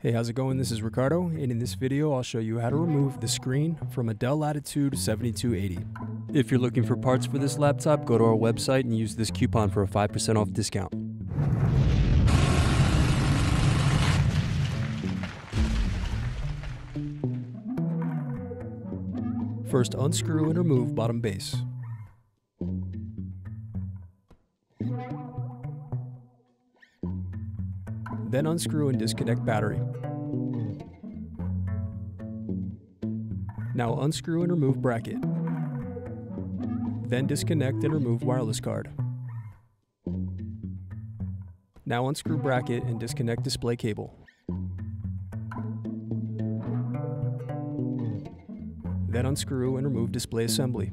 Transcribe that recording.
Hey, how's it going? This is Ricardo, and in this video, I'll show you how to remove the screen from a Dell Latitude 7280. If you're looking for parts for this laptop, go to our website and use this coupon for a 5% off discount. First, unscrew and remove bottom base. Then unscrew and disconnect battery. Now unscrew and remove bracket. Then disconnect and remove wireless card. Now unscrew bracket and disconnect display cable. Then unscrew and remove display assembly.